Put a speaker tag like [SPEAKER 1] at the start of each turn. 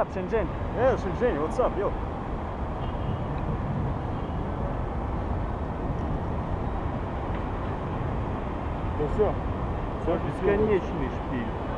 [SPEAKER 1] up, Shenzhen? Yeah, Shenzhen, what's up, yo?
[SPEAKER 2] Ну все.
[SPEAKER 1] Бесконечный шпиль.